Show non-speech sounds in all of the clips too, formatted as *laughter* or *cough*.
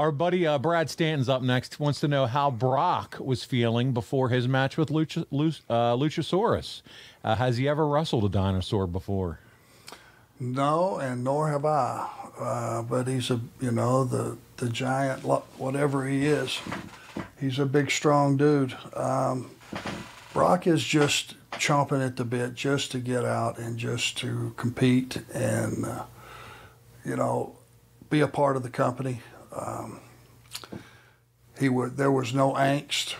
Our buddy uh, Brad Stanton's up next. Wants to know how Brock was feeling before his match with Lucha, Luch, uh, Luchasaurus. Uh, has he ever wrestled a dinosaur before? No, and nor have I. Uh, but he's a, you know, the the giant, whatever he is. He's a big, strong dude. Um, Brock is just chomping at the bit just to get out and just to compete and, uh, you know, be a part of the company. Um, he would. There was no angst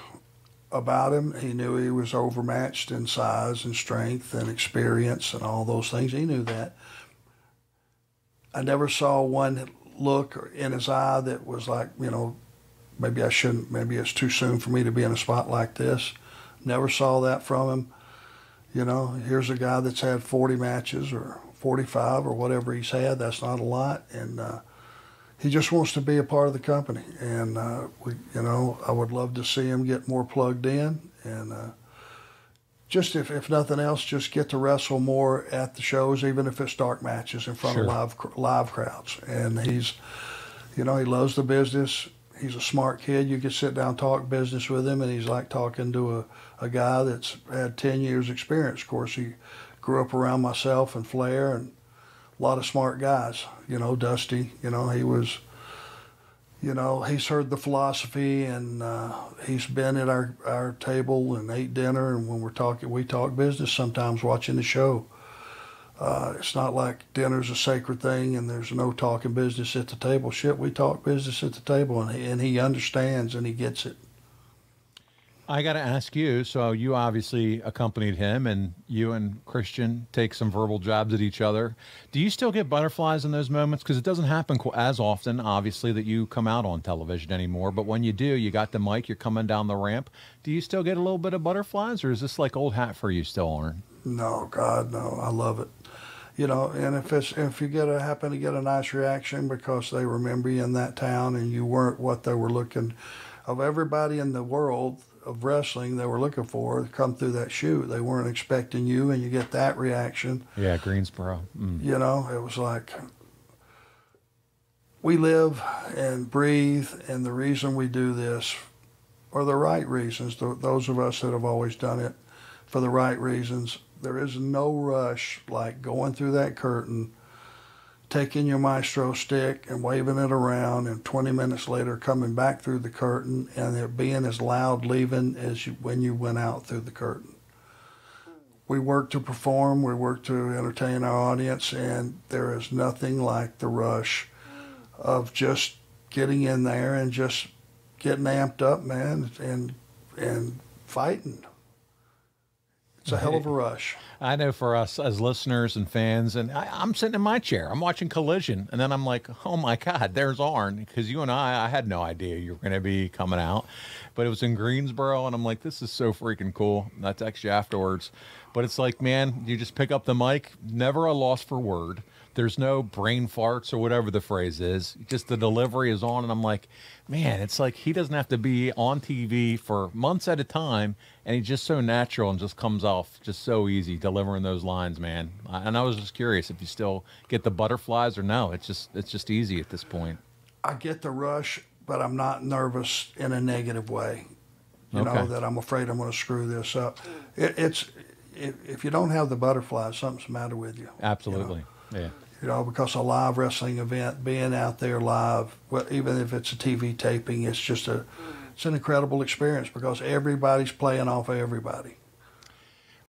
about him. He knew he was overmatched in size and strength and experience and all those things. He knew that. I never saw one look in his eye that was like, you know, maybe I shouldn't, maybe it's too soon for me to be in a spot like this. Never saw that from him. You know, here's a guy that's had 40 matches or 45 or whatever he's had. That's not a lot. And, uh, he just wants to be a part of the company, and uh, we, you know, I would love to see him get more plugged in, and uh, just if, if nothing else, just get to wrestle more at the shows, even if it's dark matches in front sure. of live live crowds. And he's, you know, he loves the business. He's a smart kid. You can sit down talk business with him, and he's like talking to a, a guy that's had ten years experience. Of course, he grew up around myself and Flair and a lot of smart guys. You know, Dusty. You know, he was. You know, he's heard the philosophy, and uh, he's been at our our table and ate dinner. And when we're talking, we talk business sometimes watching the show. Uh, it's not like dinner's a sacred thing and there's no talking business at the table. Shit, we talk business at the table, and he, and he understands and he gets it. I got to ask you. So you obviously accompanied him, and you and Christian take some verbal jabs at each other. Do you still get butterflies in those moments? Because it doesn't happen as often, obviously, that you come out on television anymore. But when you do, you got the mic, you're coming down the ramp. Do you still get a little bit of butterflies, or is this like old hat for you still, Arn? No, God, no. I love it. You know, and if it's if you get a happen to get a nice reaction because they remember you in that town and you weren't what they were looking of everybody in the world of wrestling they were looking for come through that shoot. They weren't expecting you, and you get that reaction. Yeah, Greensboro. Mm. You know, it was like we live and breathe, and the reason we do this are the right reasons. Those of us that have always done it for the right reasons. There is no rush like going through that curtain taking your maestro stick and waving it around, and 20 minutes later coming back through the curtain and it being as loud leaving as you, when you went out through the curtain. We work to perform, we work to entertain our audience, and there is nothing like the rush of just getting in there and just getting amped up, man, and and fighting. It's a hell of a *laughs* rush. I know for us as listeners and fans, and I, am sitting in my chair, I'm watching Collision, and then I'm like, oh my God, there's Arn. Because you and I, I had no idea you were going to be coming out, but it was in Greensboro, and I'm like, this is so freaking cool. And I text you afterwards, but it's like, man, you just pick up the mic, never a loss for word. There's no brain farts or whatever the phrase is. Just the delivery is on, and I'm like, man, it's like he doesn't have to be on TV for months at a time, and he's just so natural and just comes off just so easy delivering those lines, man. And I was just curious if you still get the butterflies or no. It's just it's just easy at this point. I get the rush, but I'm not nervous in a negative way. You okay. know that I'm afraid I'm going to screw this up. It, it's if, if you don't have the butterflies, something's the matter with you. Absolutely. You know? Yeah. You know, because a live wrestling event, being out there live, well, even if it's a TV taping, it's just a, it's an incredible experience because everybody's playing off of everybody.